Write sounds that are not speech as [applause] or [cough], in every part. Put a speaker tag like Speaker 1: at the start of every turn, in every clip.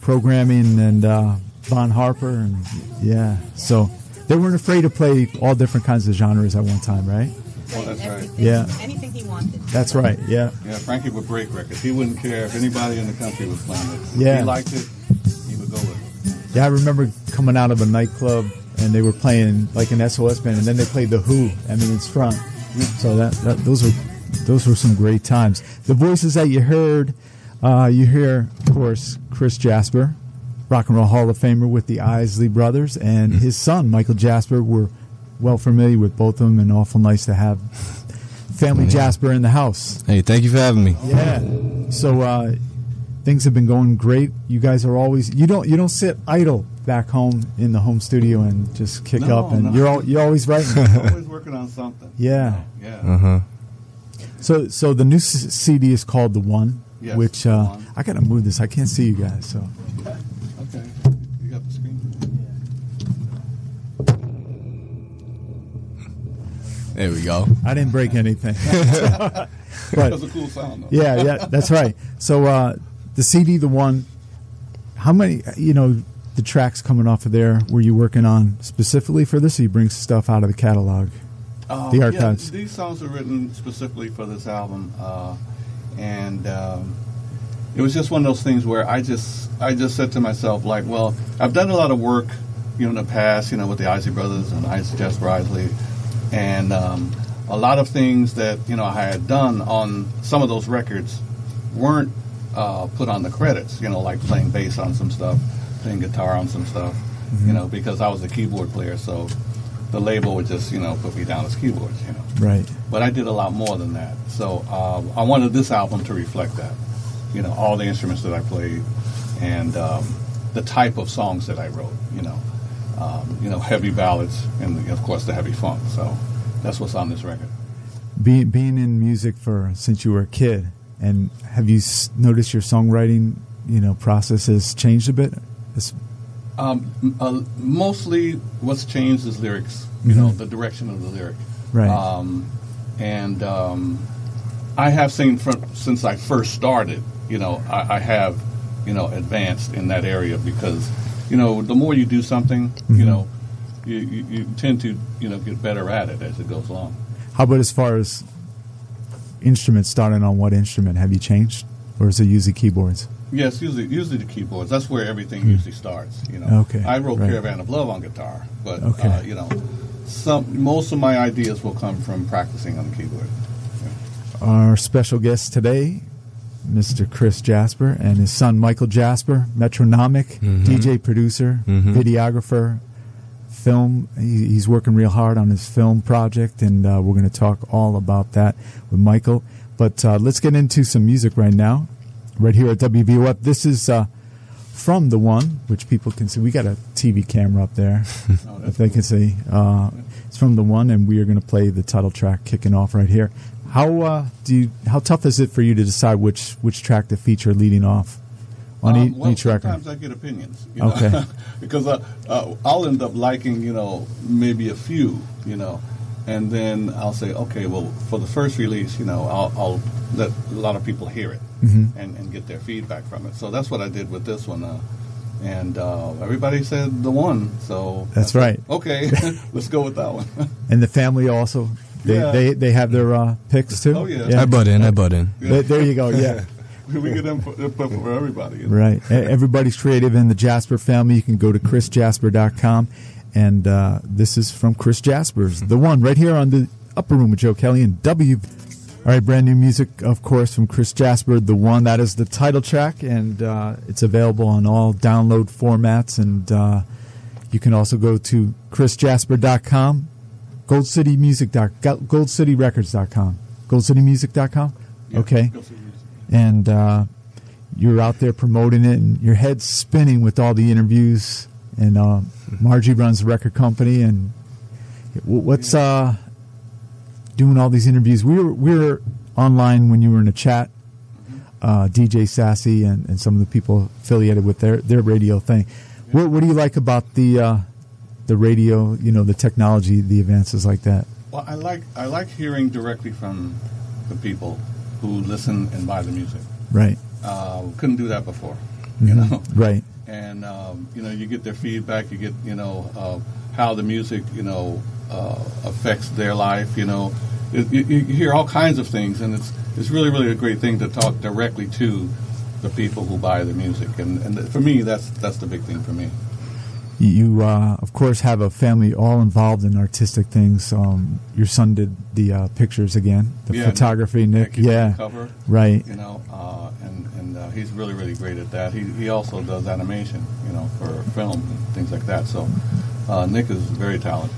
Speaker 1: programming and uh, Vaughn Harper and yeah, so they weren't afraid to play all different kinds of genres at one time, right?
Speaker 2: Oh, that's right.
Speaker 1: Yeah.
Speaker 3: Anything he wanted.
Speaker 1: That's right. Yeah.
Speaker 2: Yeah, Frankie would break records. He wouldn't care if anybody in the country was playing it. If
Speaker 1: Yeah.
Speaker 2: he liked it, he would go with it.
Speaker 1: Yeah, I remember coming out of a nightclub and they were playing like an SOS band, and then they played the Who. I mean, it's front. So that, that those were those were some great times. The voices that you heard, uh, you hear, of course, Chris Jasper, Rock and Roll Hall of Famer with the Isley Brothers, and his son Michael Jasper. We're well familiar with both of them, and awful nice to have family Jasper in the house.
Speaker 4: Hey, thank you for having me.
Speaker 1: Yeah. So uh, things have been going great. You guys are always you don't you don't sit idle back home in the home studio and just kick
Speaker 2: No,
Speaker 1: up and
Speaker 2: no.
Speaker 1: you're all, you're always writing. [laughs]
Speaker 2: Always working on something.
Speaker 1: yeah.
Speaker 2: Yeah.
Speaker 4: Uh huh.
Speaker 1: So so the new c- CD is called The One,
Speaker 2: Yes,
Speaker 1: which uh, I got to move this. I can't see you guys. So
Speaker 2: Okay. You got the screen?
Speaker 4: There we go.
Speaker 1: I didn't break anything.
Speaker 2: That's [laughs] [laughs]
Speaker 1: but
Speaker 2: a cool sound, though.
Speaker 1: yeah, yeah, that's right. So uh, the CD, The One. How many you know the tracks coming off of there? Were you working on specifically for this? Or you bring stuff out of the catalog?
Speaker 2: Um,
Speaker 1: The
Speaker 2: yeah,
Speaker 1: archives.
Speaker 2: these songs were written specifically for this album, uh, and um, it was just one of those things where I just I just said to myself like, well, I've done a lot of work, you know, in the past, you know, with the Isley Brothers and Isley Jasper Isley, and um, a lot of things that you know I had done on some of those records weren't uh, put on the credits, you know, like playing bass on some stuff, playing guitar on some stuff, you know, because I was a keyboard player, so the label would just, you know, put me down as keyboards, you know.
Speaker 1: Right.
Speaker 2: But I did a lot more than that. So uh, I wanted this album to reflect that, you know, all the instruments that I played and um, the type of songs that I wrote, you know, um, you know, heavy ballads and of course the heavy funk. So that's what's on this record.
Speaker 1: being being in music for since you were a kid, and have you s- noticed your songwriting, you know, process has changed a bit? It's-
Speaker 2: Um, uh, mostly, what's changed is lyrics. You know, the direction of the lyric.
Speaker 1: Right.
Speaker 2: Um, and um, I have seen from since I first started. You know, I, I have, you know, advanced in that area because, you know, the more you do something, you know, you, you, you tend to, you know, get better at it as it goes along.
Speaker 1: How about as far as instruments? Starting on what instrument have you changed, or is it usually keyboards?
Speaker 2: Yes, usually usually the keyboards. That's where everything usually starts. You know.
Speaker 1: Hmm. Okay,
Speaker 2: I wrote
Speaker 1: right.
Speaker 2: Caravan of Love on guitar, but
Speaker 1: Okay.
Speaker 2: uh, you know, some most of my ideas will come from practicing on the keyboard.
Speaker 1: Our special guest today, Mr. Chris Jasper, and his son Michael Jasper, metronomic DJ, producer, videographer, film. He, he's working real hard on his film project, and uh, we're going to talk all about that with Michael. But uh, let's get into some music right now, right here at WVOF. This is uh, from the one, which people can see. We got a TV camera up there, [laughs] if they can see. Uh, it's from the one, and we are going to play the title track kicking off right here. How uh, do you? How tough is it for you to decide which which track to feature leading off on
Speaker 2: Um,
Speaker 1: each,
Speaker 2: well,
Speaker 1: each record?
Speaker 2: sometimes I get opinions. You know?
Speaker 1: Okay. [laughs]
Speaker 2: because uh, uh, I'll end up liking, you know, maybe a few, you know, and then I'll say, okay, well, for the first release, you know, I'll, I'll let a lot of people hear it
Speaker 1: Mm-hmm.
Speaker 2: and, and get their feedback from it. So that's what I did with this one. Uh, and uh, everybody said the one, so
Speaker 1: That's
Speaker 2: said,
Speaker 1: right.
Speaker 2: Okay, [laughs] [laughs] let's go with that one. [laughs]
Speaker 1: And the family also, they
Speaker 2: Yeah.
Speaker 1: they, they have their uh, picks too.
Speaker 2: Oh, yeah.
Speaker 4: I butt in. I butt in.
Speaker 1: There, there you go. Yeah.
Speaker 2: we get input, input for everybody. you know.
Speaker 1: Right. Everybody's creative in the Jasper family. You can go to chrisjasper.com. And uh, this is from Chris Jasper's, the one right here on the Upper Room with Joe Kelley and W. All right, brand new music, of course, from Chris Jasper, the one that is the title track, and uh, it's available on all download formats. And uh, you can also go to chrisjasper.com, goldcitymusic. goldcityrecords.com, goldcitymusic.com. Okay
Speaker 2: Go see the music.
Speaker 1: and uh, you're out there promoting it, and your head's spinning with all the interviews. And uh, Margie runs the record company, and what's uh, doing all these interviews? We were we were online when you were in a chat. Uh, DJ Sassy and, and some of the people affiliated with their, their radio thing. What, what do you like about the uh, the radio? You know, the technology, the advances like that.
Speaker 2: Well, I like I like hearing directly from the people who listen and buy the music.
Speaker 1: Right.
Speaker 2: Uh, couldn't do that before. You
Speaker 1: Mhm.
Speaker 2: know,
Speaker 1: Right.
Speaker 2: And um, you know you get their feedback. You get you know uh, how the music you know uh, affects their life. You know, you, you hear all kinds of things, and it's it's really really a great thing to talk directly to the people who buy the music. And and for me, that's that's the big thing for me.
Speaker 1: You, uh, of course, have a family all involved in artistic things. Um, your son did the uh, pictures again, the
Speaker 2: Yeah,
Speaker 1: photography, Nick.
Speaker 2: Nick
Speaker 1: yeah,
Speaker 2: cover.
Speaker 1: right.
Speaker 2: You know, uh, and and uh, he's really really great at that. He he also does animation. You know, for film and things like that. So uh, Nick is very talented.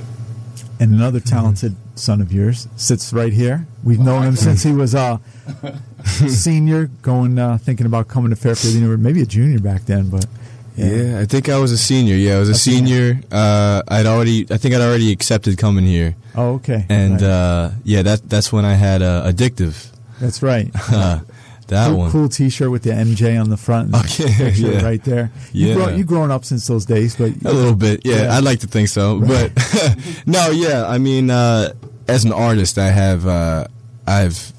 Speaker 1: And another talented son of yours sits right here. We've known him since he was a [laughs] senior, going uh, thinking about coming to Fairfield University, maybe a junior back then, but
Speaker 4: Yeah. I think I was a senior. Yeah, I was a,
Speaker 1: A senior.
Speaker 4: senior. Uh, I'd already, I think I'd already accepted coming here,
Speaker 1: Oh, okay.
Speaker 4: and
Speaker 1: Right.
Speaker 4: uh, yeah, that that's when I had uh, addictive.
Speaker 1: that's right. [laughs]
Speaker 4: That
Speaker 1: cool,
Speaker 4: one.
Speaker 1: cool T-shirt with the MJ on the front. [laughs]
Speaker 4: Okay, yeah.
Speaker 1: right there. You
Speaker 4: Yeah.
Speaker 1: grow, you grown up since those days, but
Speaker 4: A little bit, yeah,
Speaker 1: Yeah.
Speaker 4: I'd like to think so.
Speaker 1: Right.
Speaker 4: But [laughs] no, yeah, I mean, uh, as an artist, I have, uh, I've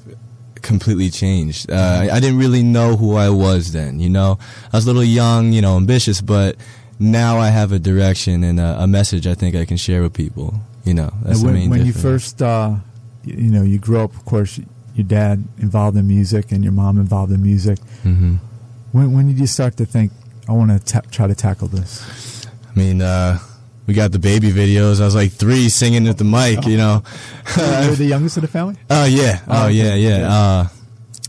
Speaker 4: completely changed. Uh, I, didn't really know who I was then, you know? I was a little young, you know, ambitious, but now I have a direction and a, a message I think I can share with people, you know? That's
Speaker 1: And
Speaker 4: the
Speaker 1: when,
Speaker 4: main
Speaker 1: when you first, uh, you, know, you grew up. Of course, your dad involved in music and your mom involved in music.
Speaker 4: hmm
Speaker 1: When when did you start to think, I want to ta- try to tackle this?
Speaker 4: I mean, uh, we got the baby videos. I was like three singing at the mic, you know? [laughs]
Speaker 1: You're the youngest of the family. [laughs]
Speaker 4: Oh yeah.
Speaker 1: Oh,
Speaker 4: Oh, yeah, yeah.
Speaker 1: Yeah.
Speaker 4: Uh,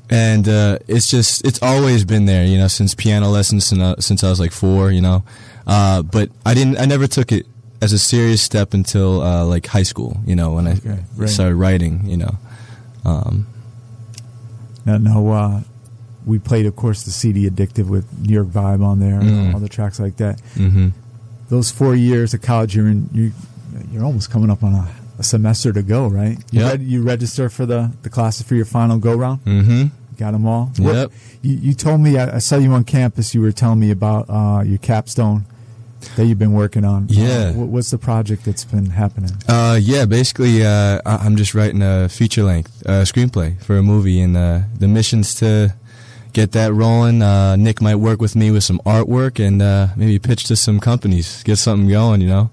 Speaker 4: and uh, it's just it's always been there, you know, since piano lessons since, uh, since I was like four, you know. Uh, but I didn't. I never took it as a serious step until uh, like high school, you know, when I
Speaker 1: Okay, right.
Speaker 4: started writing, you know. Um,
Speaker 1: No, no. Uh, we played, of course, the CD "Addictive" with New York Vibe on there,
Speaker 4: Mm.
Speaker 1: and other tracks like that.
Speaker 4: hmm
Speaker 1: Those four years of college, you're in. You, you're almost coming up on a, a semester to go, right? You,
Speaker 4: Yep.
Speaker 1: reg- you register for the the classes for your final go round.
Speaker 4: hmm
Speaker 1: Got them all.
Speaker 4: Yep.
Speaker 1: You, you told me I, I saw you on campus. You were telling me about uh, your capstone that you've been working on.
Speaker 4: Yeah.
Speaker 1: Uh, what, what's the project that's been happening?
Speaker 4: Uh, yeah, basically, uh, I- I'm just writing a feature length uh, screenplay for a movie, and uh, the mission's to get that rolling. Uh, Nick might work with me with some artwork and uh, maybe pitch to some companies, get something going, you know,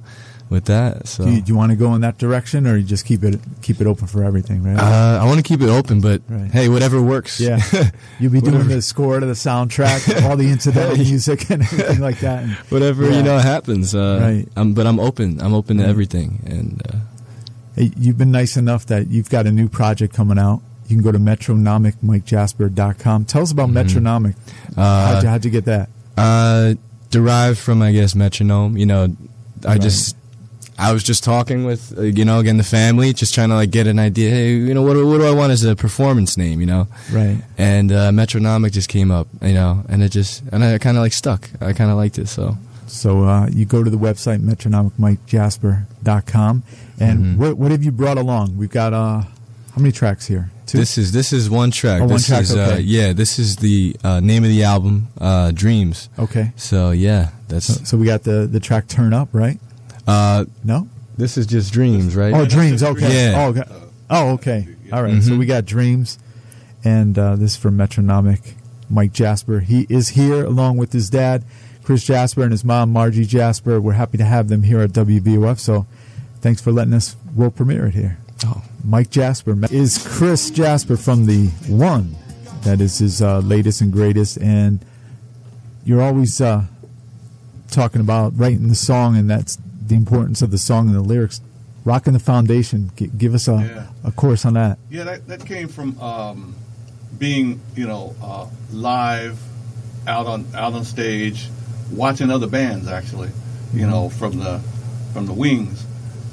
Speaker 4: with that. So
Speaker 1: Do you, do you want to go in that direction, or you just keep it keep it open for everything? Right.
Speaker 4: uh, I want to keep it open, but
Speaker 1: Right.
Speaker 4: hey, whatever works.
Speaker 1: yeah. [laughs] You'll be doing the score to the soundtrack, all the incidental [laughs] music, and everything like that. And [laughs]
Speaker 4: whatever
Speaker 1: Yeah.
Speaker 4: you know happens. Uh,
Speaker 1: Right.
Speaker 4: I'm, but I'm open. I'm open to everything, and uh,
Speaker 1: Hey, you've been nice enough that you've got a new project coming out. You can go to metronomicmikejasper.com. Tell us about
Speaker 4: Mhm.
Speaker 1: Metronomic.
Speaker 4: uh,
Speaker 1: how'd, you, how'd you get that?
Speaker 4: Uh, derived from, I guess, metronome. You know, I
Speaker 1: Right.
Speaker 4: just, I was just talking with, uh, you know, again the family, just trying to like get an idea. Hey, you know, what, do- what do I want as a performance name? You know,
Speaker 1: Right.
Speaker 4: and uh, metronomic just came up. You know, and it just, and I kind of like stuck. I kind of liked it. So
Speaker 1: So uh, you go to the website metronomicmikejasper.com, and
Speaker 4: Mhm.
Speaker 1: what, what have you brought along? We've got uh, how many tracks here? Two.
Speaker 4: this is this is one track.
Speaker 1: Oh, one
Speaker 4: this
Speaker 1: track,
Speaker 4: is uh,
Speaker 1: okay.
Speaker 4: yeah. This is the uh, name of the album, uh, Dreams.
Speaker 1: okay.
Speaker 4: So yeah, that's
Speaker 1: so we got the the track "Turn Up," right?
Speaker 4: uh,
Speaker 1: No.
Speaker 4: this is just Dreams, right?
Speaker 1: Oh,
Speaker 2: that's
Speaker 1: dreams. Okay.
Speaker 4: Yeah.
Speaker 1: Oh, okay. Oh, okay. All right. So
Speaker 4: Mhm.
Speaker 1: we got dreams, and uh, this is from Metronomic. Mike Jasper. He is here along with his dad, Chris Jasper, and his mom, Margie Jasper. We're happy to have them here at WVOF. So, thanks for letting us world premiere it here.
Speaker 4: Oh.
Speaker 1: Mike Jasper is Chris Jasper from the One. That is his uh, latest and greatest, and you're always uh, talking about writing the song, and that's the importance of the song and the lyrics. Rocking the foundation. G- give us a,
Speaker 2: Yeah.
Speaker 1: a course on that.
Speaker 2: Yeah, that, that came from um, being, you know, uh, live, out on out on stage, watching other bands actually, you know, from the from the wings.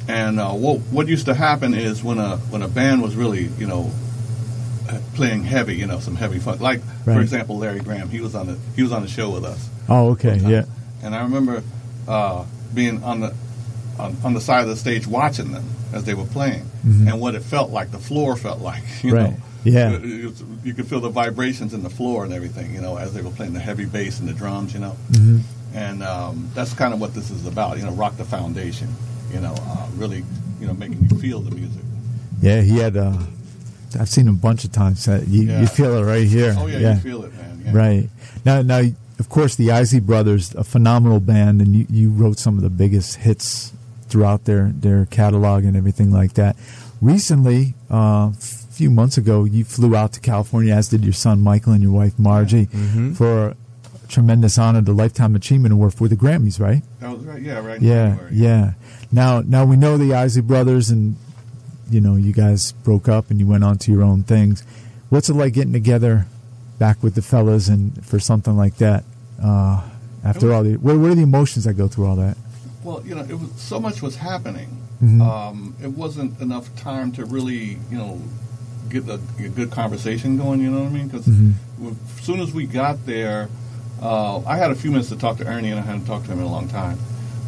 Speaker 2: And uh, what what used to happen is when a when a band was really, you know, playing heavy, you know, some heavy funk. Like
Speaker 1: Right.
Speaker 2: for example, Larry Graham, he was on the he was on the show with us.
Speaker 1: Oh, okay. Yeah.
Speaker 2: And I remember uh, being on the on, on the side of the stage watching them as they were playing,
Speaker 1: Mhm.
Speaker 2: and what it felt like, the floor felt like. [laughs] You
Speaker 1: Right.
Speaker 2: know,
Speaker 1: Yeah.
Speaker 2: It- it was- you could feel the vibrations in the floor and everything. You know, as they were playing the heavy bass and the drums. You know,
Speaker 1: hmm
Speaker 2: and um, that's kind of what this is about. You know, rock the foundation. You know, uh, really, you know, making you feel the music.
Speaker 1: Yeah, he had. Uh, I've seen him a bunch of times. Uh, you,
Speaker 2: Yeah.
Speaker 1: you feel it right here.
Speaker 2: Oh yeah, you feel it, man. Yeah.
Speaker 1: Right now, now, of course, the Isley Brothers, a phenomenal band, and you, you wrote some of the biggest hits throughout their, their catalog and everything like that. Recently, uh, a few months ago, you flew out to California, as did your son Michael and your wife Margie,
Speaker 2: Mm-hmm.
Speaker 1: for a tremendous honor, the Lifetime Achievement Award for the Grammys, right?
Speaker 2: That was right. Yeah, right.
Speaker 1: Yeah,
Speaker 2: January.
Speaker 1: yeah. Now, now we know the Isley Brothers, and you know you guys broke up and you went on to your own things. What's it like getting together back with the fellas and for something like that? Uh, after all the, what, what are the emotions that go through all that?
Speaker 2: Well, you know, it was so much was happening.
Speaker 1: Mhm.
Speaker 2: Um, it wasn't enough time to really, you know, get a, a good conversation going. You know what I mean? Because
Speaker 1: Mhm.
Speaker 2: as soon as we got there, uh, I had a few minutes to talk to Ernie, and I hadn't talked to him in a long time.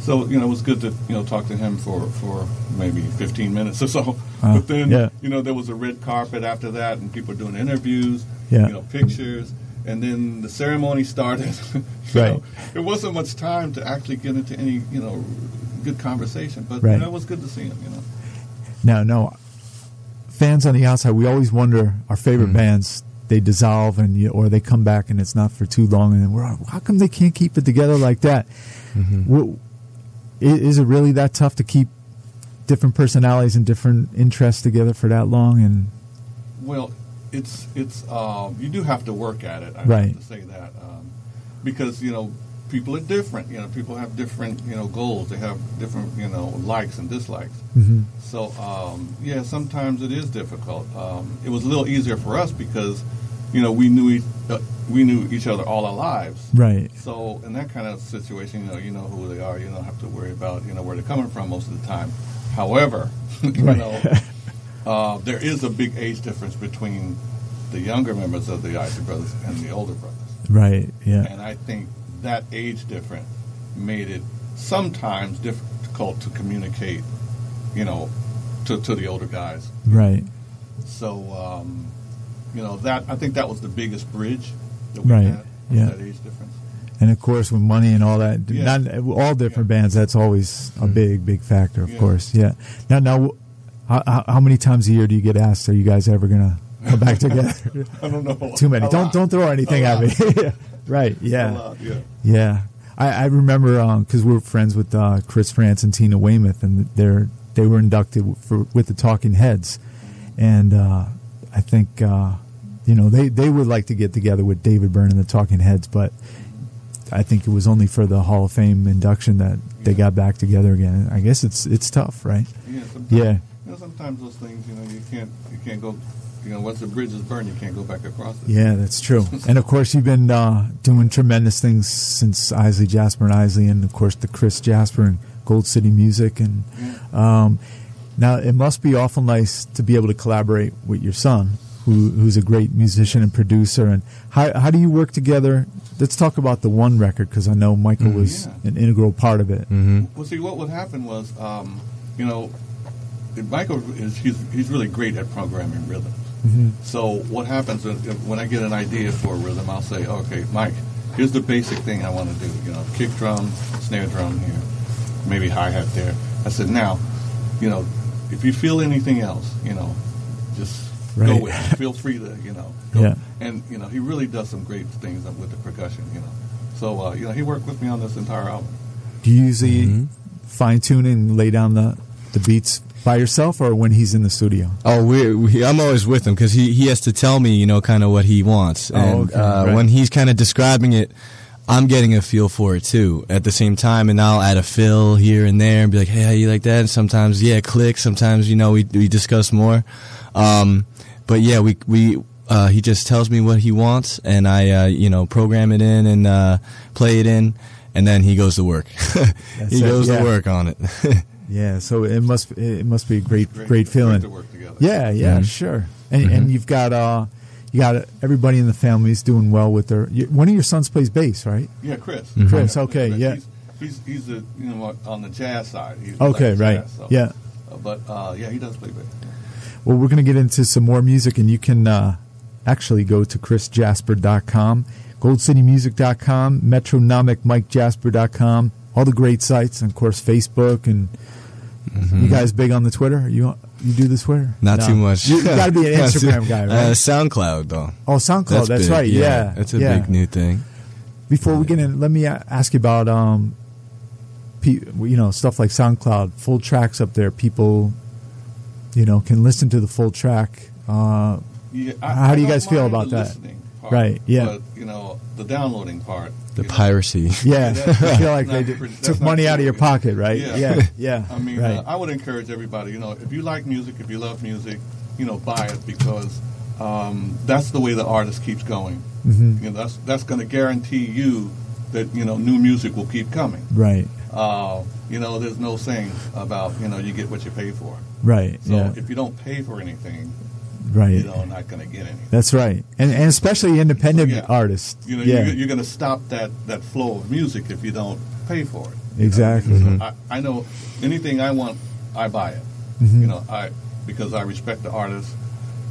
Speaker 2: So you know, it was good to you know talk to him for for maybe 15 minutes or so.
Speaker 1: Uh, [laughs]
Speaker 2: but then
Speaker 1: yeah.
Speaker 2: you know there was a red carpet after that, and people doing interviews,
Speaker 1: Yeah.
Speaker 2: you know, pictures, and then the ceremony started. [laughs]
Speaker 1: Right.
Speaker 2: know, it wasn't much time to actually get into any you know good conversation, but
Speaker 1: Right.
Speaker 2: you know, it was good to see him. You know,
Speaker 1: Now, no, fans on the outside, we always wonder our favorite
Speaker 4: Mhm.
Speaker 1: bands they dissolve and you, or they come back and it's not for too long, and then we're how come they can't keep it together like that?
Speaker 4: Mhm.
Speaker 1: Wha- Is it really that tough to keep different personalities and different interests together for that long? And
Speaker 2: well, it's it's um, you do have to work at it. I
Speaker 1: Right.
Speaker 2: have to say that um, because you know people are different. You know, people have different you know goals. They have different you know likes and dislikes.
Speaker 1: Mhm.
Speaker 2: So um, yeah, sometimes it is difficult. Um, it was a little easier for us because you know we knew each, uh, we knew each other all our lives.
Speaker 1: right,
Speaker 2: So in that kind of situation, you know, you know who they are. You don't have to worry about you know where they're coming from most of the time. However, [laughs] you
Speaker 1: Right.
Speaker 2: know, [laughs] uh, there is a big age difference between the younger members of the Isley Brothers and the older brothers,
Speaker 1: right, yeah,
Speaker 2: and I think that age difference made it sometimes difficult to communicate. You know, to to the older guys.
Speaker 1: right,
Speaker 2: So, um, you know, that I think that was the biggest bridge that we
Speaker 1: Right,
Speaker 2: had.
Speaker 1: yeah.
Speaker 2: That age difference.
Speaker 1: and of course with money and all that,
Speaker 2: Yeah.
Speaker 1: not all different bands. That's always a
Speaker 4: Mhm.
Speaker 1: big, big factor, of
Speaker 2: Yeah.
Speaker 1: course. Yeah. Now, now, how, how- many times a year do you get asked? Are you guys ever gonna come back [laughs] together?
Speaker 2: I don't know.
Speaker 1: Too many.
Speaker 2: A
Speaker 1: Don't
Speaker 2: lot.
Speaker 1: don't throw anything at me. [laughs] right. Yeah.
Speaker 2: yeah.
Speaker 1: Yeah. I, I remember because we're friends with uh, Chris Frantz and Tina Weymouth, and they're they were inducted for with the Talking Heads, and uh, I think uh, you know they they would like to get together with David Byrne and the Talking Heads, but I think it was only for the Hall of Fame induction that they got back together again. I guess it's it's tough, right?
Speaker 2: Yeah. Sometimes,
Speaker 1: Yeah.
Speaker 2: You know, sometimes those things, you know, you can't you can't go. You know, once the bridge is burned, you can't go back across it.
Speaker 1: Yeah, that's true. [laughs] and of course, you've been uh, doing tremendous things since Isley Jasper and Isley, and of course the Chris Jasper and Gold City Music. And um, now it must be awful nice to be able to collaborate with your son, who, who's a great musician and producer. And how how do you work together? Let's talk about the one record because I know Michael
Speaker 4: Mhm.
Speaker 1: was
Speaker 2: Yeah.
Speaker 1: an integral part of it.
Speaker 4: Mhm.
Speaker 2: Well, see, what would happen was, um, you know, Michael is he's he's really great at programming rhythms.
Speaker 1: Hmm
Speaker 2: So what happens if- when I get an idea for a rhythm, I'll say, okay, Mike, here's the basic thing I want to do. You know, kick drum, snare drum here, maybe hi hat there. I said, now, you know, if you feel anything else, you know, just go with it. Feel free to, you know, go.
Speaker 1: Yeah.
Speaker 2: And you know, he really does some great things with the percussion. You know, so uh, you know, he worked with me on this entire album.
Speaker 1: Do you usually
Speaker 4: Mhm.
Speaker 1: fine tune and lay down the the beats by yourself, or when he's in the studio?
Speaker 4: Oh, we, we I'm always with him because he, he has to tell me, you know, kind of what he wants,
Speaker 1: Oh,
Speaker 4: and
Speaker 1: okay,
Speaker 4: uh,
Speaker 1: right.
Speaker 4: when he's kind of describing it, I'm getting a feel for it too at the same time, and I'll add a fill here and there and be like, hey, how you like that? And sometimes, yeah, click. Sometimes, you know, we we discuss more, um, but yeah, we we. Uh, he just tells me what he wants, and I, uh, you know, program it in and uh, play it in, and then he goes to work. [laughs] he
Speaker 1: it,
Speaker 4: goes
Speaker 1: yeah.
Speaker 4: to work on it. [laughs]
Speaker 1: Yeah, so it must it must be a great
Speaker 2: Great,
Speaker 1: great, feeling.
Speaker 2: to work together.
Speaker 1: Yeah, yeah,
Speaker 4: Mhm.
Speaker 1: sure. And and
Speaker 4: Mhm.
Speaker 1: you've got uh you got everybody in the family is doing well with their. One of your sons plays bass, right?
Speaker 2: Yeah, Chris.
Speaker 4: Mhm.
Speaker 1: Chris, okay, yeah.
Speaker 2: He's, he's he's the you know on the jazz side. He's
Speaker 1: Okay, right.
Speaker 2: jazz, so-
Speaker 1: Yeah.
Speaker 2: Uh, but uh, yeah, he does play bass.
Speaker 1: Well, we're going to get into some more music, and you can uh, actually go to chrisjasper.com, goldcitymusic.com, metronomicmikejasper.com, all the great sites, and of course Facebook. And you guys big on the Twitter? You you do the Twitter?
Speaker 4: Mm-hmm. Not
Speaker 1: No.
Speaker 4: too much.
Speaker 1: You, got to be an [laughs] Instagram guy, right?
Speaker 4: Uh, SoundCloud though.
Speaker 1: oh, SoundCloud. That's,
Speaker 4: big,
Speaker 1: right. Yeah,
Speaker 4: that's a
Speaker 1: yeah.
Speaker 4: big new thing.
Speaker 1: Before we get in, let me ask you about um, you know, stuff like SoundCloud, full tracks up there. People, you know, can listen to the full track. Uh,
Speaker 2: Yeah,
Speaker 1: How do you guys feel about
Speaker 2: the
Speaker 1: that?
Speaker 2: part,
Speaker 1: Right, yeah.
Speaker 2: But you know, the downloading part.
Speaker 4: The piracy.
Speaker 1: yeah, [laughs] I feel like
Speaker 2: not
Speaker 1: they did- took money out of your pocket, right?
Speaker 2: Yeah.
Speaker 1: yeah, yeah. [laughs]
Speaker 2: I mean,
Speaker 1: right.
Speaker 2: uh, I would encourage everybody. You know, if you like music, if you love music, you know, buy it because um, that's the way the artist keeps going.
Speaker 1: Mhm.
Speaker 2: You know, that's that's going to guarantee you that you know new music will keep coming.
Speaker 1: right,
Speaker 2: Uh, you know, there's no saying about you know you get what you pay for.
Speaker 1: right,
Speaker 2: So
Speaker 1: yeah,
Speaker 2: if you don't pay for anything,
Speaker 1: right.
Speaker 2: you know, not going to get anything.
Speaker 1: That's right, and and especially independent
Speaker 2: Yeah.
Speaker 1: artists.
Speaker 2: You know,
Speaker 1: yeah,
Speaker 2: you're, you're going to stop that, that flow of music if you don't pay for it.
Speaker 1: Exactly.
Speaker 2: Know,
Speaker 1: Mhm.
Speaker 2: I, I know anything I want, I buy it.
Speaker 1: Mhm.
Speaker 2: You know, I because I respect the artist.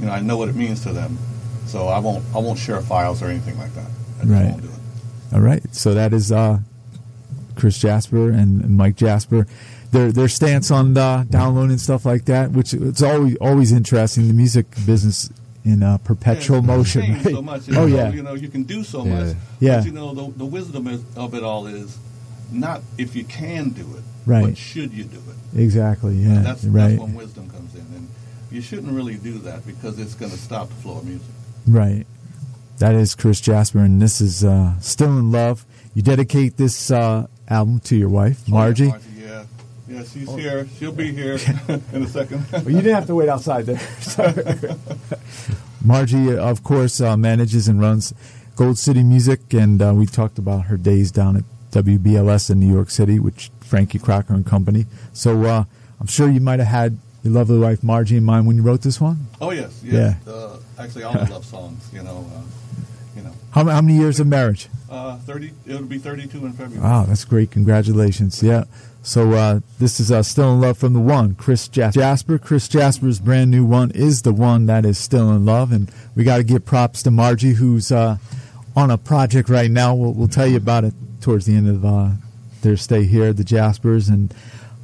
Speaker 2: You know, I know what it means to them, so I won't I won't share files or anything like that. I
Speaker 1: Right.
Speaker 2: won't do it.
Speaker 1: All right. So that is uh, Chris Jasper and, and Mike Jasper. Their their stance on uh, downloading stuff like that, which it's always always interesting. The music business in uh, perpetual
Speaker 2: Yeah,
Speaker 1: motion. right?
Speaker 2: So much, you
Speaker 1: oh
Speaker 2: know,
Speaker 1: yeah.
Speaker 2: You know, you can do so
Speaker 4: Yeah.
Speaker 2: much.
Speaker 1: Yeah.
Speaker 2: But you know, the, the wisdom is, of it all is not if you can do it,
Speaker 1: Right.
Speaker 2: but should you do it.
Speaker 1: Exactly. Yeah.
Speaker 2: And that's,
Speaker 1: right.
Speaker 2: that's when wisdom comes in. And you shouldn't really do that because it's going to stop the flow of music.
Speaker 1: Right. That is Chris Jasper, and this is uh, Still in Love. You dedicate this uh, album to your wife, Margie.
Speaker 2: Oh, yeah, yeah. Yeah, she's here. She'll be here [laughs] in a second.
Speaker 1: Well, you didn't have to wait outside there. [laughs] Margie, uh, of course, uh, manages and runs Gold City Music, and uh, we talked about her days down at WBLS in New York City, which Frankie Crocker and Company. So uh, I'm sure you might have had your lovely wife Margie in mind when you wrote this one.
Speaker 2: oh yes, yes.
Speaker 1: Yeah.
Speaker 2: Uh, actually, all my love songs. You know, uh, you know.
Speaker 1: How, how many years of marriage?
Speaker 2: Uh, Thirty. It'll be thirty-two in February.
Speaker 1: Wow, that's great. Congratulations. Yeah. So uh, this is uh, Still in Love from the One, Chris Jas- Jasper. Chris Jasper's brand new one is the one that is still in love. And we got to give props to Margie, who's uh, on a project right now. We'll, we'll tell you about it towards the end of uh, their stay here, at the Jaspers. And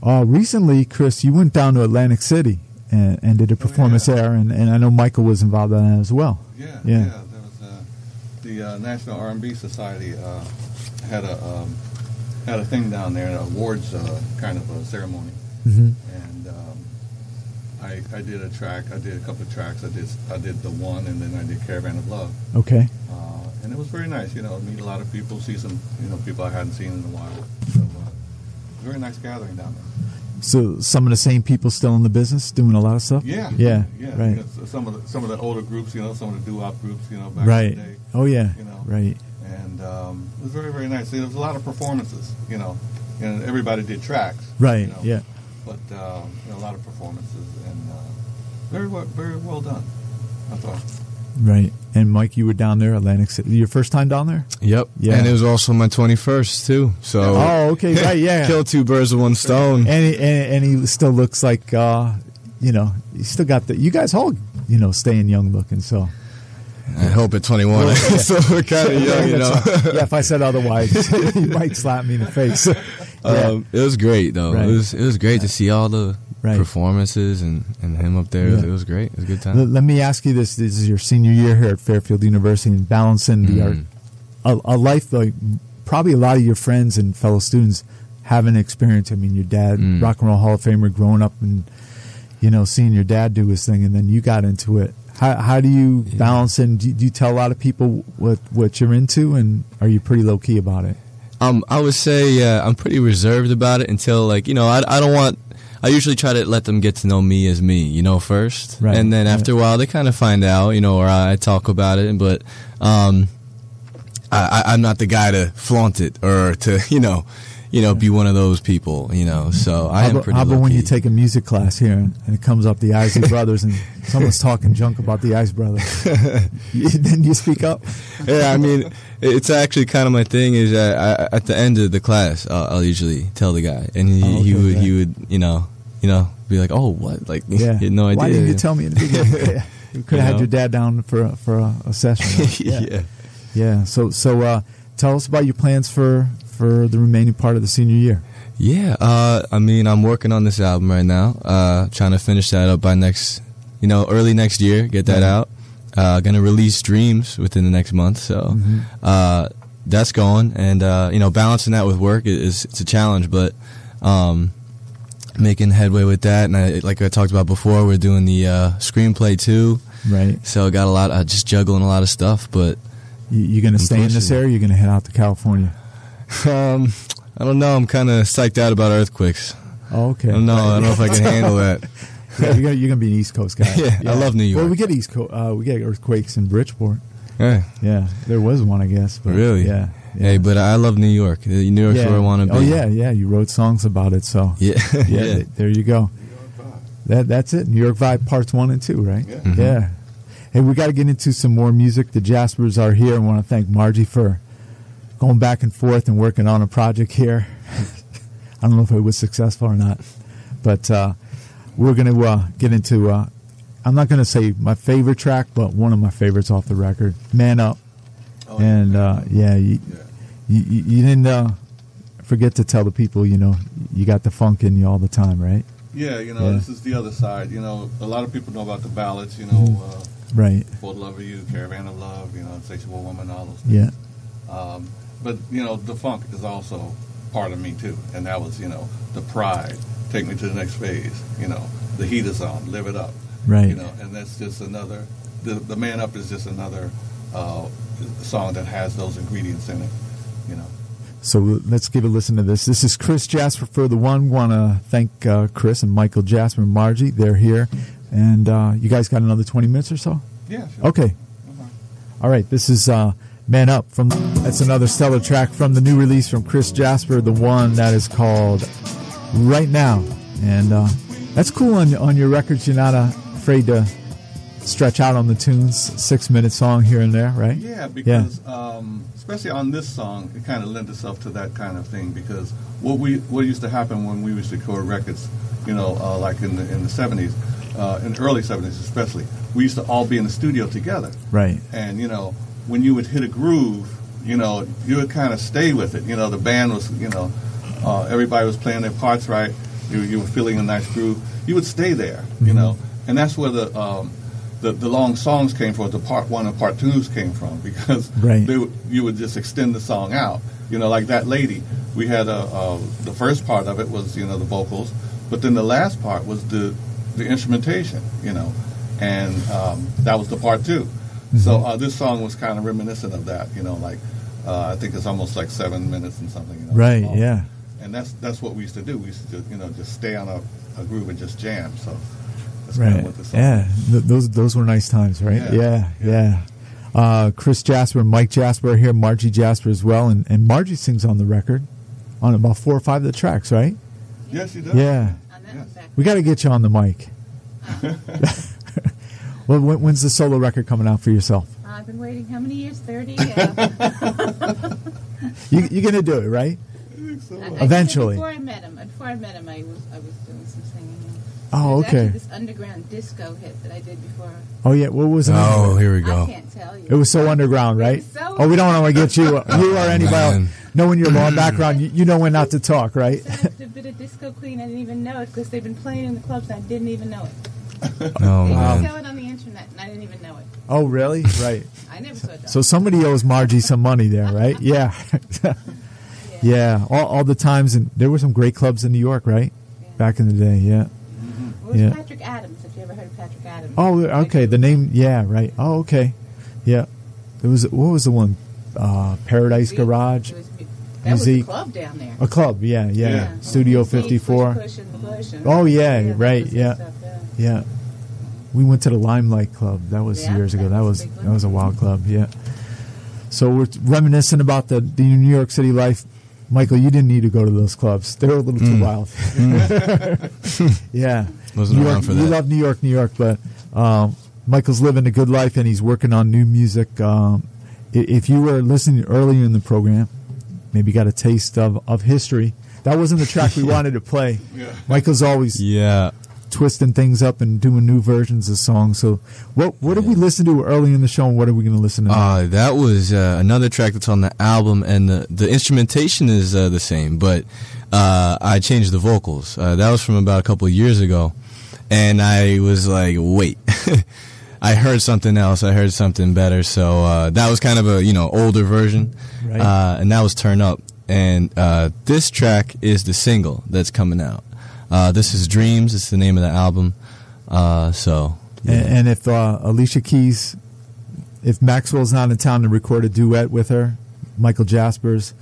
Speaker 1: uh, recently, Chris, you went down to Atlantic City and, and did a performance there. And, and I know Michael was involved in that as well.
Speaker 2: Yeah,
Speaker 1: Yeah.
Speaker 2: yeah. There was uh, the uh, National R&B Society uh, had a um, had a thing down there, an awards uh, kind of a ceremony,
Speaker 1: hmm
Speaker 2: and um, I I did a track. I did a couple of tracks. I did I did the one, and then I did Caravan of Love,
Speaker 1: Okay.
Speaker 2: uh, and it was very nice. You know, meet a lot of people, see some you know people I hadn't seen in a while. So uh, very nice gathering down there.
Speaker 1: So some of the same people still in the business doing a lot of stuff?
Speaker 2: Yeah,
Speaker 1: Yeah.
Speaker 2: yeah.
Speaker 1: Right.
Speaker 2: You know, some of the some of the older groups, you know, some of the doo-wop groups, you know, back
Speaker 1: right.
Speaker 2: in the day.
Speaker 1: Oh yeah.
Speaker 2: you know.
Speaker 1: Right.
Speaker 2: And um, it was very very nice. There was a lot of performances, you know, and everybody did tracks,
Speaker 1: Right.
Speaker 2: you know,
Speaker 1: Yeah.
Speaker 2: But um, you know, a lot of performances and uh, very well, very well done. I thought.
Speaker 1: Right. And Mike, you were down there, Atlantic City. Your first time down there?
Speaker 4: Yep.
Speaker 1: Yeah.
Speaker 4: And it was also my 21st too. So
Speaker 1: Oh, okay. Right. Yeah. [laughs]
Speaker 4: kill two birds with one stone.
Speaker 1: and he, and, and he still looks like uh, you know, he still got the. You guys all, you know, staying young looking. So
Speaker 4: I hope at 21 I'm still kind of young, you know.
Speaker 1: yeah. If I said otherwise, [laughs] you might slap me in the face. [laughs] yeah.
Speaker 4: Um, it was great though.
Speaker 1: Right.
Speaker 4: It was it was great to see all the
Speaker 1: Right.
Speaker 4: performances and, and him up there. It, was,
Speaker 1: Yeah.
Speaker 4: it was great. It was a good
Speaker 1: Let,
Speaker 4: time.
Speaker 1: let me ask you this: This is your senior year here at Fairfield University, and balancing the art,
Speaker 4: Mm.
Speaker 1: a, a life like probably a lot of your friends and fellow students haven't experienced. I mean, your dad,
Speaker 4: Mm.
Speaker 1: rock and roll Hall of Famer, growing up and you know seeing your dad do his thing, and then you got into it. How, how do you
Speaker 4: Yeah.
Speaker 1: balance and do, do you tell a lot of people what what you're into, and are you pretty low key about it?
Speaker 4: Um, I would say uh, I'm pretty reserved about it until like you know I, I don't want. I usually try to let them get to know me as me, you know, first,
Speaker 1: Right,
Speaker 4: and then after a while they kind of find out, you know, or I talk about it. But um, I, I, I'm not the guy to flaunt it or to [laughs] you know, you know, be one of those people, you know. So I
Speaker 1: how
Speaker 4: am
Speaker 1: about,
Speaker 4: pretty.
Speaker 1: how about when you take a music class here and it comes up the Isley [laughs] Brothers and someone's talking junk about the Isley Brothers? [laughs] Then you speak up.
Speaker 4: yeah, I mean, it's actually kind of my thing. Is that I, at the end of the class, I'll, I'll usually tell the guy, and he,
Speaker 1: Oh,
Speaker 4: he would
Speaker 1: right.
Speaker 4: he would you know you know be like, oh what like [laughs]
Speaker 1: Yeah.
Speaker 4: had no idea.
Speaker 1: Why didn't you tell me in the beginning? you could have had
Speaker 4: know?
Speaker 1: your dad down for a, for a, a session. right?
Speaker 4: yeah.
Speaker 1: yeah. Yeah. So so uh, tell us about your plans for for the remaining part of the senior year.
Speaker 4: Yeah, uh, I mean, I'm working on this album right now. Uh, trying to finish that up by next, you know, early next year. Get that
Speaker 1: Right.
Speaker 4: out. Uh, gonna release Dreams within the next month. So,
Speaker 1: Mhm.
Speaker 4: uh, that's going, and uh, you know, balancing that with work is it's a challenge, but um, making headway with that. And I, like I talked about before, we're doing the uh, screenplay too,
Speaker 1: Right.
Speaker 4: so got a lot, uh, just juggling a lot of stuff. But
Speaker 1: You, you going to stay in this area? You're going to head out to California?
Speaker 4: Um, I don't know. I'm kind of psyched out about earthquakes.
Speaker 1: Oh, okay.
Speaker 4: I don't know. I don't know if I can [laughs] handle that.
Speaker 1: Yeah, you're gonna you're gonna be an East Coast guy. [laughs]
Speaker 4: Yeah, I love New York.
Speaker 1: Well, we get East Coast. Uh, we get earthquakes in Bridgeport.
Speaker 4: Yeah.
Speaker 1: Yeah, there was one, I guess. But
Speaker 4: Really?
Speaker 1: Yeah. yeah.
Speaker 4: Hey, but I love New York. Uh, New York's
Speaker 1: yeah.
Speaker 4: where I want to be.
Speaker 1: Oh yeah, yeah. You wrote songs about it, so
Speaker 4: Yeah. [laughs]
Speaker 1: yeah.
Speaker 4: yeah.
Speaker 1: th- there you go. That that's it. New York Vibe parts one and two, right?
Speaker 2: Yeah.
Speaker 4: Mhm.
Speaker 1: Yeah. Hey, we got to get into some more music. The Jaspers are here. I want to thank Margie for going back and forth and working on a project here. [laughs] I don't know if it was successful or not, but uh, we're going to uh, get into. Uh, I'm not going to say my favorite track, but one of my favorites off the record, "Man Up."
Speaker 2: Oh,
Speaker 1: and uh, yeah, you,
Speaker 2: yeah.
Speaker 1: you, you you didn't uh, forget to tell the people, you know, you got the funk in you all the time, right?
Speaker 2: Yeah, you know,
Speaker 1: Yeah.
Speaker 2: this is the other side. You know, a lot of people know about the ballads. You know,
Speaker 1: Mm-hmm.
Speaker 2: uh,
Speaker 1: Right.
Speaker 2: "For the Love of You," "Caravan of Love," you know, "Insatiable Woman," all those. Things.
Speaker 1: Yeah.
Speaker 2: Um, but you know, the funk is also part of me too, and that was you know the pride. Take me to the next phase. You know, the heat is on. Live it up.
Speaker 1: Right.
Speaker 2: You know, and that's just another. The, the man up is just another uh, song that has those ingredients in it. You know.
Speaker 1: So let's give a listen to this. This is Chris Jasper for the one. Want to thank uh, Chris and Michael Jasper and Margie. They're here, and uh, you guys got another twenty minutes or so.
Speaker 2: Yeah. Sure.
Speaker 1: Okay.
Speaker 2: Okay.
Speaker 1: All right. This is uh, "Man Up" from. That's another stellar track from the new release from Chris Jasper. The one that is called "Right Now," and uh, that's cool on on your records. You're not uh, afraid to stretch out on the tunes. Six minute song here and there, right?
Speaker 2: Yeah, because Um, especially on this song, it kind of lends itself to that kind of thing. Because what we what used to happen when we used to record records, you know, uh, like in the in the seventies, uh, in the early seventies especially, we used to all be in the studio together.
Speaker 1: Right.
Speaker 2: And you know, when you would hit a groove, you know, you would kind of stay with it. You know, the band was, you know, uh, everybody was playing their parts right. You, you were feeling a nice groove. You would stay there. You know, and that's where the um, the, the long songs came from. The part one and part twos came from [laughs] because
Speaker 1: Right.
Speaker 2: they would, you would just extend the song out. You know, like that lady. We had a, uh the first part of it was you know the vocals, but then the last part was the the instrumentation. You know, and um, that was the part 2 So uh, this song was kind of reminiscent of that. You know, like uh, I think it's almost like seven minutes and something. You know,
Speaker 1: Right.
Speaker 2: long.
Speaker 1: Yeah.
Speaker 2: And that's that's what we used to do. We used to you know just stay on a, a groove and just jam. So that's kind of what the song.
Speaker 1: Yeah. Th- those those were nice times, right?
Speaker 2: Yeah.
Speaker 1: Yeah. Yeah. Uh, Chris Jasper, and Mike Jasper are here, Margie Jasper as well, and, and Margie sings on the record on about four or five of the tracks, right?
Speaker 2: Yes, you do.
Speaker 1: Yeah.
Speaker 3: On that
Speaker 2: Yeah.
Speaker 3: one back.
Speaker 1: We got to get you on the mic. [laughs] well, when, when's the solo record coming out for yourself?
Speaker 3: I've been waiting how many years? 30? Yeah. [laughs]
Speaker 1: You, you're going to do it, right?
Speaker 2: I think so.
Speaker 3: I- I
Speaker 1: Eventually.
Speaker 3: Before I met him, before I met him, I was I was doing some singing.
Speaker 1: Oh,
Speaker 3: There's
Speaker 1: okay.
Speaker 3: This underground disco hit that I did before.
Speaker 1: Oh, yeah. What was it?
Speaker 4: Oh, here we go.
Speaker 3: I can't tell you.
Speaker 1: It was so underground, right?
Speaker 3: So-
Speaker 1: oh, we don't want to get you. [laughs] You or anybody else. Knowing your long mm. background, you, you know when not to talk, right?
Speaker 3: It's a bit of disco queen. I didn't even know it because they've been playing in the clubs and I didn't even know it.
Speaker 4: Oh
Speaker 3: They
Speaker 4: man.
Speaker 3: sell didn't even know it.
Speaker 1: Oh, really? Right. [laughs]
Speaker 3: I never saw it.
Speaker 1: So somebody owes Margie some money there, right? [laughs] Yeah. yeah. All, all the times, and there were some great clubs in New York, right? Back in the day, yeah.
Speaker 3: It was
Speaker 1: yeah.
Speaker 3: Patrick Adams. Have you ever heard of Patrick Adams.
Speaker 1: Oh, okay. The name, yeah, right. Oh, okay. Yeah. There was what was the one? Uh, Paradise Garage,
Speaker 3: was, that was a club down there.
Speaker 1: a club. Yeah, yeah.
Speaker 2: Yeah.
Speaker 1: Studio Fifty Four.
Speaker 3: Push, and push and-
Speaker 1: Oh, yeah,
Speaker 3: that
Speaker 1: right, yeah.
Speaker 3: stuff, yeah.
Speaker 1: Yeah. We went to the Limelight Club. That was
Speaker 3: Yeah,
Speaker 1: years ago.
Speaker 3: that
Speaker 1: That
Speaker 3: was
Speaker 1: was
Speaker 3: a
Speaker 1: that was a wild club. Yeah. So we're reminiscing about the, the New York City life. Michael, you didn't need to go to those clubs. They were a little too
Speaker 4: Mm.
Speaker 1: wild. [laughs] yeah. [laughs]
Speaker 4: Wasn't
Speaker 1: New
Speaker 4: around
Speaker 1: York,
Speaker 4: for
Speaker 1: We love New York, New York, but um, Michael's living a good life and he's working on new music. Um, if you were listening earlier in the program, maybe got a taste of, of history. That wasn't the track we [laughs] wanted to play.
Speaker 2: Yeah.
Speaker 1: Michael's always
Speaker 4: Yeah.
Speaker 1: Twisting things up and doing new versions of songs. So, what what did we listen to early in the show, and what are we going to listen to?
Speaker 4: Uh, that was uh, another track that's on the album, and the, the instrumentation is uh, the same, but uh, I changed the vocals. Uh, that was from about a couple of years ago, and I was like, wait. [laughs] I heard something else. I heard something better. So uh, that was kind of a you know older version,
Speaker 1: Right.
Speaker 4: uh, and that was Turn Up. And uh, this track is the single that's coming out. Uh, this is Dreams. It's the name of the album. Uh, so yeah.
Speaker 1: And, and if uh, Alicia Keys, if Maxwell's not in town to record a duet with her, Michael Jasper's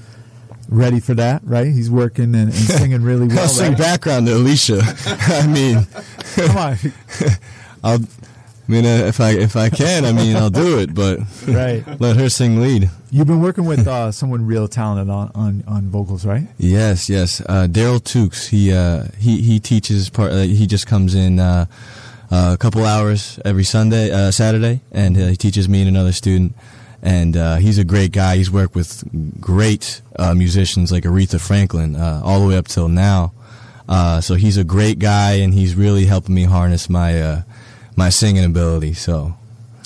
Speaker 1: ready for that, right? He's working and, and [laughs] singing really well.
Speaker 4: I'll sing
Speaker 1: right?
Speaker 4: background to Alicia. [laughs] I mean,
Speaker 1: Come on, [laughs]
Speaker 4: I'll. I mean, uh, if I if I can, I mean, I'll do it. But
Speaker 1: right?
Speaker 4: let her sing lead.
Speaker 1: You've been working with uh, someone real talented on, on, on vocals, right?
Speaker 4: Yes, yes. Uh, Darryl Tookes. He uh, he he teaches part. Uh, he just comes in uh, uh, a couple hours every Sunday, uh, Saturday, and uh, he teaches me and another student. And uh, he's a great guy. He's worked with great uh, musicians like Aretha Franklin uh, all the way up till now. Uh, so he's a great guy, and he's really helping me harness my uh, my singing ability. So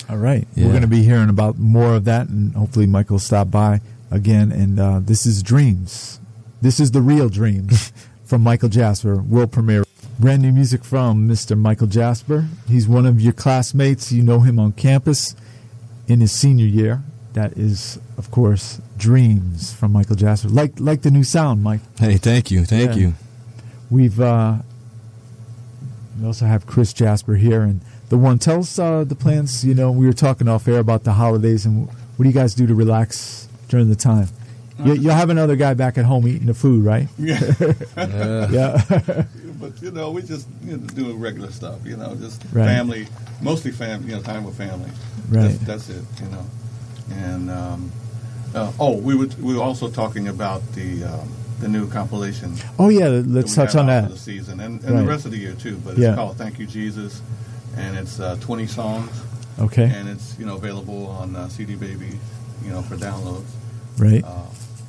Speaker 1: All right.
Speaker 4: Yeah.
Speaker 1: We're going to be hearing about more of that, and hopefully Michael will stop by again. And uh, this is Dreams. This is the real Dreams [laughs] from Michael Jasper, world premiere. Brand new music from Mr. Michael Jasper. He's one of your classmates. You know him on campus in his senior year. That is, of course, Dreams from Michael Jasper. Like like the new sound, Mike.
Speaker 4: hey, thank you, thank
Speaker 1: Yeah.
Speaker 4: you.
Speaker 1: We've uh, we also have Chris Jasper here, and the one tell us uh, the plans. You know, we were talking off air about the holidays, and what do you guys do to relax during the time? You, you'll have another guy back at home eating the food, right? [laughs]
Speaker 2: Yeah.
Speaker 4: Uh,
Speaker 1: Yeah, [laughs] [laughs]
Speaker 2: but you know, we just you know, doing regular stuff. You know, just
Speaker 1: Right.
Speaker 2: family, mostly family. You know, time with family.
Speaker 1: Right.
Speaker 2: That's, that's it. You know, and um, uh, oh, we were we were also talking about the um, the new compilation.
Speaker 1: Oh yeah, let's touch on that.
Speaker 2: for the season and, and
Speaker 1: Right.
Speaker 2: the rest of the year too. But it's
Speaker 1: Yeah.
Speaker 2: called Thank You Jesus, and it's uh, 20 songs,
Speaker 1: Okay,
Speaker 2: and it's you know available on uh, CD Baby, you know, for downloads.
Speaker 1: right,
Speaker 2: Uh,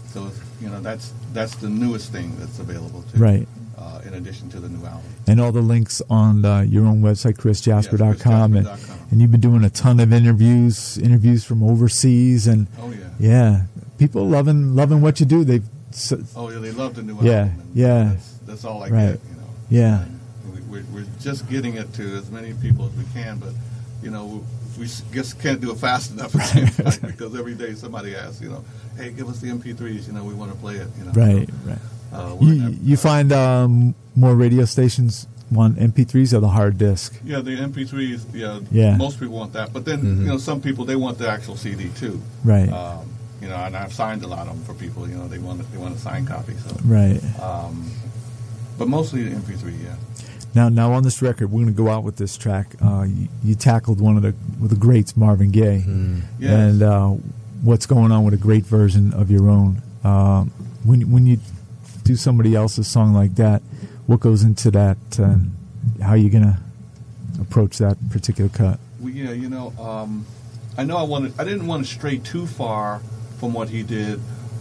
Speaker 2: so you know that's that's the newest thing that's available too.
Speaker 1: right.
Speaker 2: Uh, in addition to the new album.
Speaker 1: And all the links on uh, your own website, chrisjasper.com. and,
Speaker 2: chrisjasper.com.
Speaker 1: and and you've been doing a ton of interviews, interviews from overseas, and
Speaker 2: Oh yeah.
Speaker 1: yeah, people loving loving what you do. They've s-
Speaker 2: Oh yeah, they love the new
Speaker 1: Yeah,
Speaker 2: album. and
Speaker 1: yeah.
Speaker 2: That's, that's all I
Speaker 1: Right.
Speaker 2: get. You know.
Speaker 1: Yeah.
Speaker 2: And we're, just getting it to as many people as we can, but you know we, just can't do it fast enough at the same time because every day somebody asks, you know, hey, give us the MP3s. You know, we want to play it. You know.
Speaker 1: right,
Speaker 2: So,
Speaker 1: right.
Speaker 2: uh,
Speaker 1: You,
Speaker 2: that-
Speaker 1: you find um, more radio stations want MP3s or the hard disk?
Speaker 2: Yeah, the MP3s. Yeah,
Speaker 1: Yeah.
Speaker 2: Most people want that, but then
Speaker 4: Mhm.
Speaker 2: you know some people they want the actual CD too.
Speaker 1: Right,
Speaker 2: Um, you know, and I've signed a lot of them for people. You know, they want they want a signed copy. So,
Speaker 1: right.
Speaker 2: um, but mostly the MP3. Yeah.
Speaker 1: Now, now on this record, we're going to go out with this track. Uh, you, you tackled one of the with the greats, Marvin Gaye,
Speaker 2: Yes.
Speaker 1: and uh, what's going on with a great version of your own. Um, when when you do somebody else's song like that, what goes into that? And how you going to approach that particular cut?
Speaker 2: Well, yeah, you know, um, I know I wanted. I didn't want to stray too far from what he did,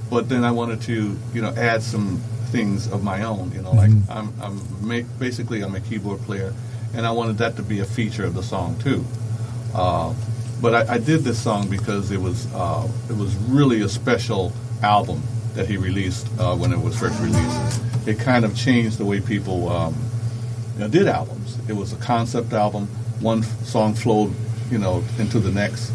Speaker 2: but then I wanted to, you know, add some things of my own. You know, like
Speaker 1: Mhm.
Speaker 2: I'm, I'm basically I'm a keyboard player, and I wanted that to be a feature of the song too. Uh, but I, I did this song because it was uh, it was really a special album that he released uh, when it was first released. It kind of changed the way people um, you know, did albums. It was a concept album. One f- song flowed, you know, into the next,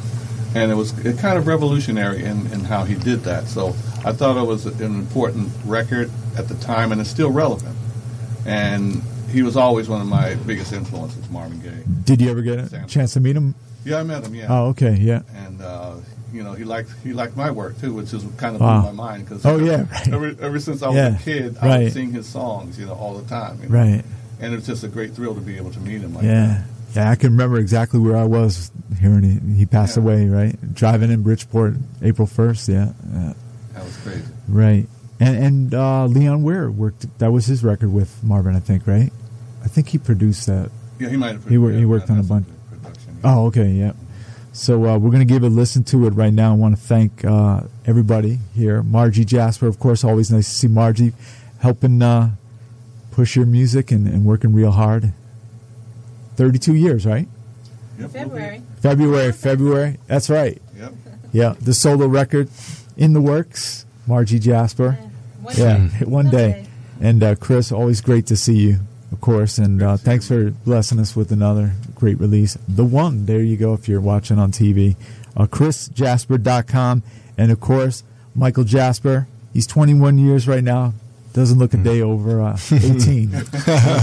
Speaker 2: and it was it kind of revolutionary in, in how he did that. So I thought it was an important record at the time, and it's still relevant. And he was always one of my biggest influences, Marvin Gaye.
Speaker 1: Did you ever get a chance to meet him?
Speaker 2: Yeah, I met him. Yeah,
Speaker 1: Oh, okay, yeah.
Speaker 2: and uh, you know he liked he liked my work too, which is kind of
Speaker 1: Wow.
Speaker 2: blew my mind because
Speaker 1: Oh, yeah, right.
Speaker 2: ever, ever since I was
Speaker 1: Yeah,
Speaker 2: a kid, I
Speaker 1: right.
Speaker 2: would sing his songs, you know, all the time. you know.
Speaker 1: Right.
Speaker 2: And it was just a great thrill to be able to meet him. Like
Speaker 1: Yeah. Yeah, I can remember exactly where I was hearing he, he passed
Speaker 2: Yeah.
Speaker 1: away, right? Driving in Bridgeport April 1st, yeah. yeah.
Speaker 2: That. That was crazy.
Speaker 1: Right. And and uh, Leon Ware worked that was his record with Marvin, I think, right? I think he produced that.
Speaker 2: Yeah, he might have.
Speaker 1: He wor- he
Speaker 2: yeah,
Speaker 1: worked on a bunch.
Speaker 2: Production, yeah.
Speaker 1: Oh, okay, yeah. So uh, we're going to give a listen to it right now. I want to thank uh, everybody here. Margie Jasper, of course, always nice to see Margie helping uh, push your music and, and working real hard. 32 years, right?
Speaker 2: Yep,
Speaker 3: February.
Speaker 1: February, February. That's right.
Speaker 2: Yep.
Speaker 1: Yeah, the solo record in the works. Margie Jasper.
Speaker 3: One
Speaker 1: Yeah,
Speaker 3: day. [laughs]
Speaker 1: one day. And uh, Chris, always great to see you. of course. And uh, thanks for blessing us with another great release. The One, there you go if you're watching on TV. Uh, ChrisJasper.com. And of course, Michael Jasper. He's 21 years right now. Doesn't look a day over uh, [laughs] 18.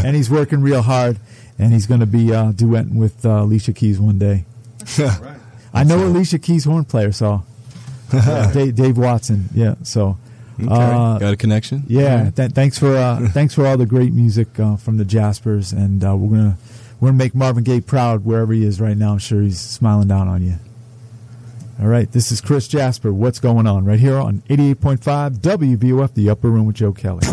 Speaker 1: and he's working real hard. And he's going to be uh, duetting with uh, Alicia Keys one day. [laughs]
Speaker 2: Right.
Speaker 1: I know Alicia Keys horn player, so yeah, [laughs] Dave, Dave Watson. Yeah, so
Speaker 4: Okay.
Speaker 1: uh,
Speaker 4: Got a connection?
Speaker 1: yeah. Th- thanks for uh, [laughs] thanks for all the great music uh, from the Jaspers, and uh, we're gonna we're gonna make Marvin Gaye proud wherever he is right now. I'm sure he's smiling down on you. All right, this is Chris Jasper. What's going on right here on 88.5 WVOF, the Upper Room with Joe Kelley.